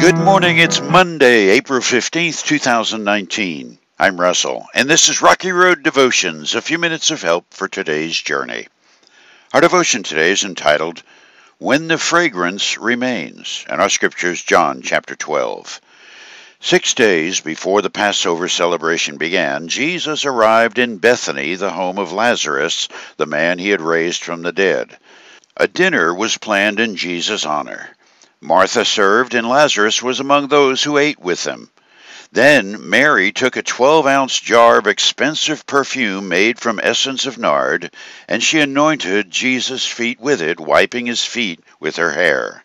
Good morning. It's Monday, April 15th, 2019. I'm Russell, and this is Rocky Road Devotions, a few minutes of help for today's journey. Our devotion today is entitled, When the Fragrance Remains, and our scripture is John chapter 12. Six days before the Passover celebration began, Jesus arrived in Bethany, the home of Lazarus, the man he had raised from the dead. A dinner was planned in Jesus' honor. Martha served, and Lazarus was among those who ate with them. Then Mary took a 12 ounce jar of expensive perfume made from essence of nard, and she anointed Jesus' feet with it, wiping his feet with her hair.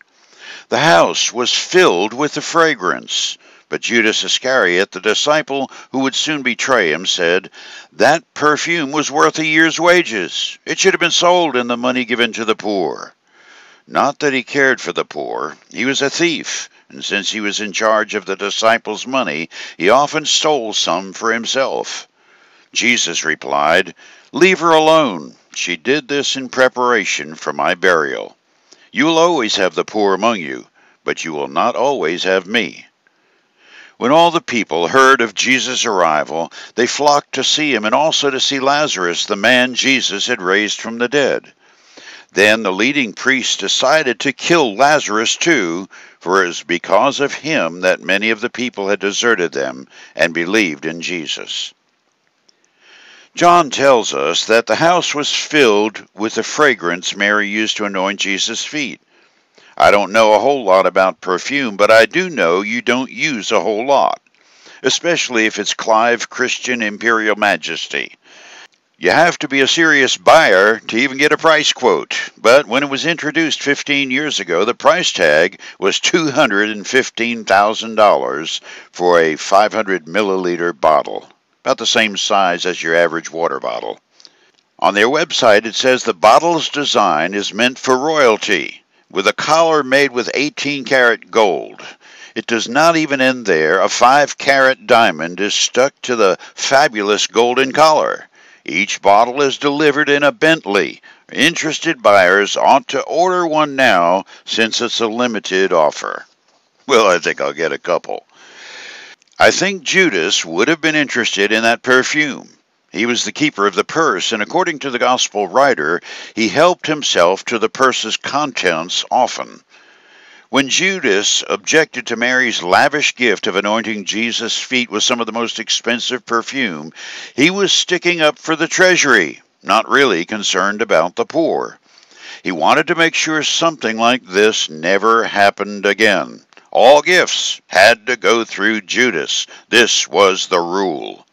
The house was filled with the fragrance. But Judas Iscariot, the disciple who would soon betray him, said, That perfume was worth a year's wages. It should have been sold and the money given to the poor. Not that he cared for the poor. He was a thief, and since he was in charge of the disciples' money, he often stole some for himself. Jesus replied, Leave her alone. She did this in preparation for my burial. You will always have the poor among you, but you will not always have me. When all the people heard of Jesus' arrival, they flocked to see him and also to see Lazarus, the man Jesus had raised from the dead. Then the leading priests decided to kill Lazarus too, for it was because of him that many of the people had deserted them and believed in Jesus. John tells us that the house was filled with the fragrance Mary used to anoint Jesus' feet. I don't know a whole lot about perfume, but I do know you don't use a whole lot, especially if it's Clive Christian Imperial Majesty. You have to be a serious buyer to even get a price quote. But when it was introduced 15 years ago, the price tag was $215,000 for a 500 milliliter bottle, about the same size as your average water bottle. On their website, it says the bottle's design is meant for royalty, with a collar made with 18 karat gold. It does not even end there. A 5 carat diamond is stuck to the fabulous golden collar. Each bottle is delivered in a Bentley. Interested buyers ought to order one now since it's a limited offer. Well, I think I'll get a couple. I think Judas would have been interested in that perfume. He was the keeper of the purse, and according to the gospel writer, he helped himself to the purse's contents often. When Judas objected to Mary's lavish gift of anointing Jesus' feet with some of the most expensive perfume, he was sticking up for the treasury, not really concerned about the poor. He wanted to make sure something like this never happened again. All gifts had to go through Judas. This was the rule.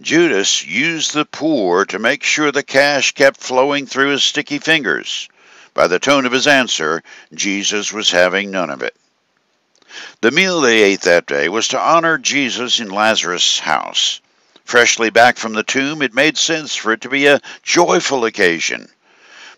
Judas used the poor to make sure the cash kept flowing through his sticky fingers. By the tone of his answer, Jesus was having none of it. The meal they ate that day was to honor Jesus in Lazarus' house. Freshly back from the tomb, it made sense for it to be a joyful occasion.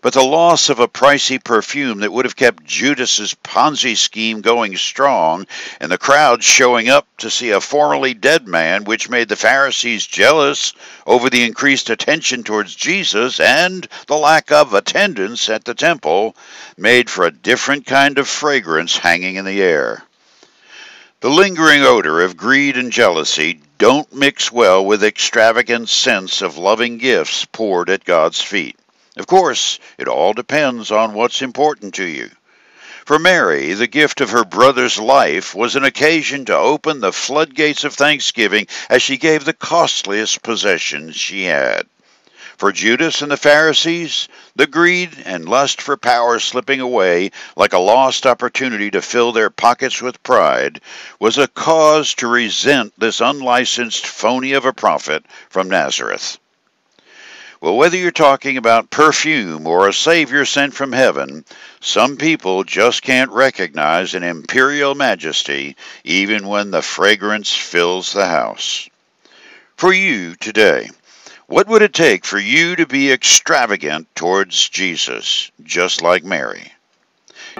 But the loss of a pricey perfume that would have kept Judas's Ponzi scheme going strong, and the crowd showing up to see a formerly dead man, which made the Pharisees jealous over the increased attention towards Jesus and the lack of attendance at the temple, made for a different kind of fragrance hanging in the air. The lingering odor of greed and jealousy don't mix well with extravagant scents of loving gifts poured at God's feet. Of course, it all depends on what's important to you. For Mary, the gift of her brother's life was an occasion to open the floodgates of thanksgiving as she gave the costliest possessions she had. For Judas and the Pharisees, the greed and lust for power slipping away like a lost opportunity to fill their pockets with pride was a cause to resent this unlicensed phony of a prophet from Nazareth. Well, whether you're talking about perfume or a Savior sent from heaven, some people just can't recognize an imperial majesty even when the fragrance fills the house. For you today, what would it take for you to be extravagant towards Jesus, just like Mary?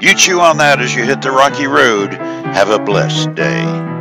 You chew on that as you hit the rocky road. Have a blessed day.